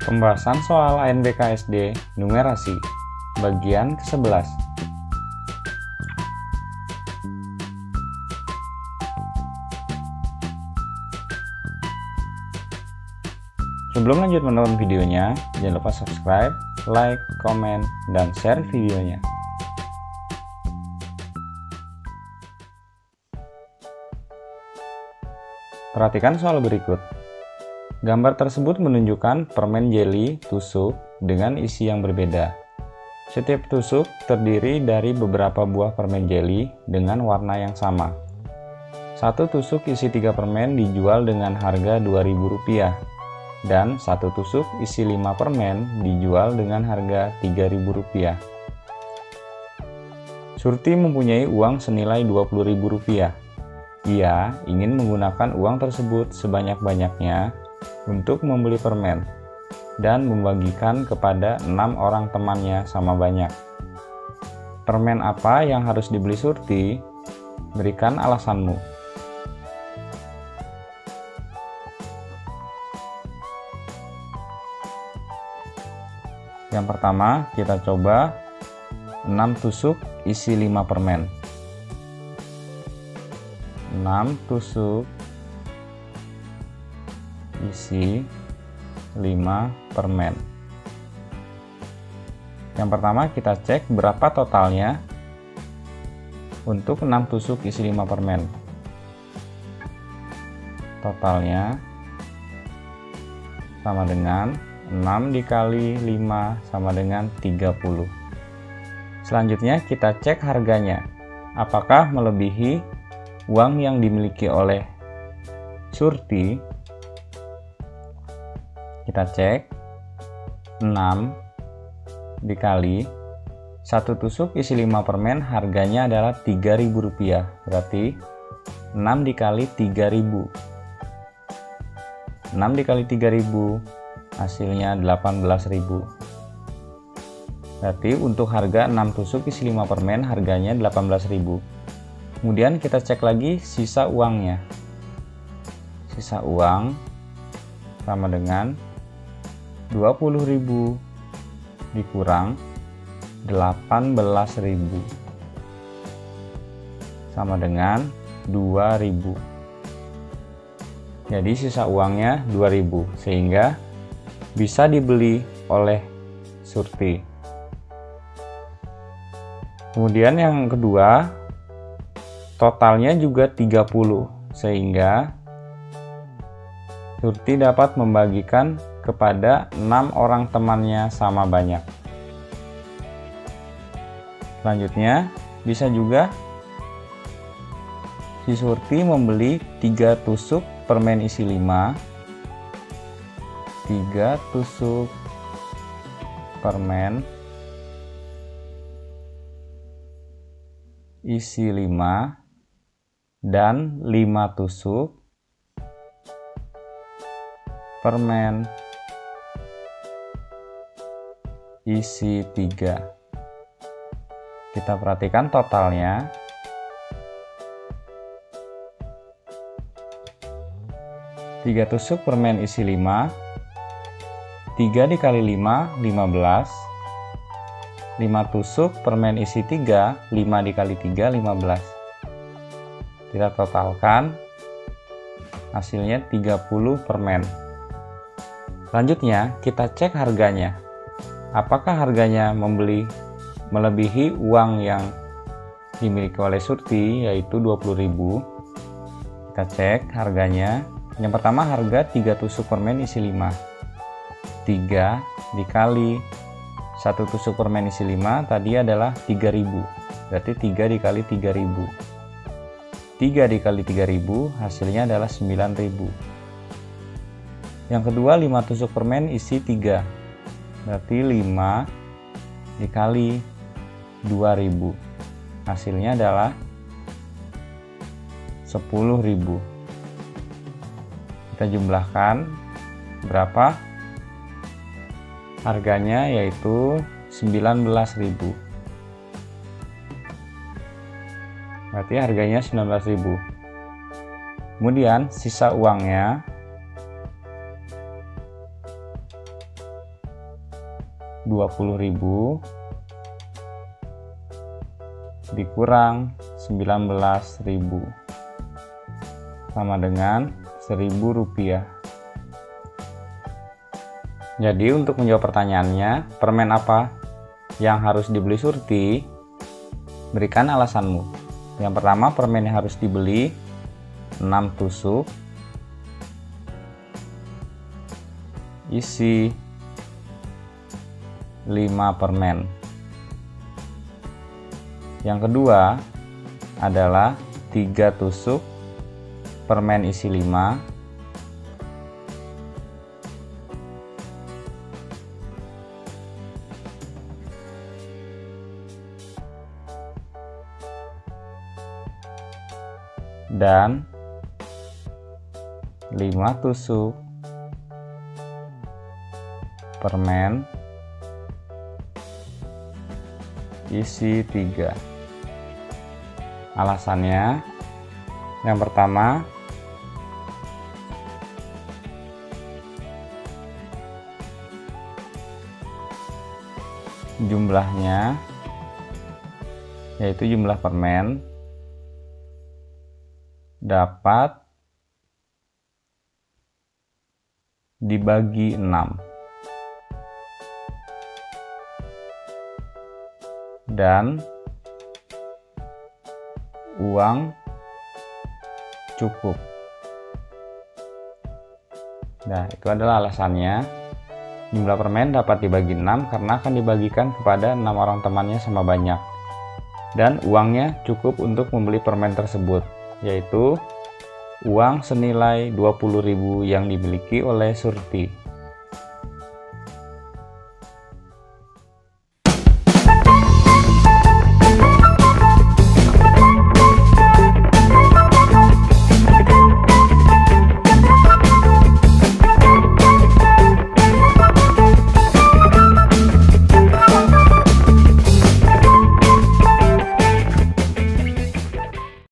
Pembahasan soal ANBK SD numerasi bagian ke-11. Sebelum lanjut menonton videonya, jangan lupa subscribe, like, komen, dan share videonya. Perhatikan soal berikut. Gambar tersebut menunjukkan permen jelly tusuk dengan isi yang berbeda. Setiap tusuk terdiri dari beberapa buah permen jelly dengan warna yang sama. Satu tusuk isi tiga permen dijual dengan harga Rp2.000 dan satu tusuk isi 5 permen dijual dengan harga Rp3.000. Surti mempunyai uang senilai Rp20.000. Ia ingin menggunakan uang tersebut sebanyak-banyaknya untuk membeli permen dan membagikan kepada enam orang temannya sama banyak. Permen apa yang harus dibeli Surti? Berikan alasanmu. Yang pertama, kita coba 6 tusuk isi 5 permen. 6 tusuk isi 5 permen. Yang pertama kita cek berapa totalnya untuk 6 tusuk isi 5 permen. Totalnya sama dengan 6 dikali 5 sama dengan 30 selanjutnya kita cek harganya apakah melebihi uang yang dimiliki oleh Surti kita cek. 6 dikali satu tusuk isi 5 permen harganya adalah Rp3.000 berarti 6 dikali 3000 6 dikali 3000 hasilnya 18.000 berarti untuk harga 6 tusuk isi 5 permen harganya 18.000 kemudian kita cek lagi sisa uangnya. Sisa uang sama dengan 20.000 dikurang 18.000 sama dengan 2000 jadi sisa uangnya 2000 sehingga bisa dibeli oleh Surti. Kemudian yang kedua, totalnya juga 30 sehingga Surti dapat membagikan kepada enam orang temannya sama banyak. Selanjutnya, bisa juga si Surti membeli 3 tusuk permen isi 5 3 tusuk permen isi 5 dan 5 tusuk permen isi 3 kita perhatikan totalnya. Tiga tusuk permen isi 5 3 dikali 5, 15 5 tusuk permen isi 3 5 dikali 3, 15 kita totalkan hasilnya 30 permen. Selanjutnya kita cek harganya apakah harganya membeli melebihi uang yang dimiliki oleh Surti yaitu 20.000 kita cek harganya. Yang pertama harga 3 tusuk permen isi 5 3 dikali satu tusuk permen isi 5 tadi adalah 3000 berarti 3 dikali 3000 3 dikali 3000 hasilnya adalah 9000 yang kedua 5 tusuk permen isi 3 berarti 5 dikali 2000 hasilnya adalah 10.000 kita jumlahkan berapa? Harganya yaitu 19.000 berarti harganya 19.000 kemudian sisa uangnya 20.000 dikurang 19.000 sama dengan 1000 rupiah. Jadi untuk menjawab pertanyaannya permen apa yang harus dibeli Surti? Berikan alasanmu. Yang pertama permen yang harus dibeli 6 tusuk. Isi 5 permen. Yang kedua adalah 3 tusuk permen isi 5 dan 5 tusuk permen isi 3 Alasannya, yang pertama, jumlahnya yaitu jumlah permen dapat dibagi 6 dan uang cukup. Nah, itu adalah alasannya. Jumlah permen dapat dibagi 6 karena akan dibagikan kepada enam orang temannya sama banyak. Dan uangnya cukup untuk membeli permen tersebut, yaitu uang senilai 20.000 yang dimiliki oleh Surti.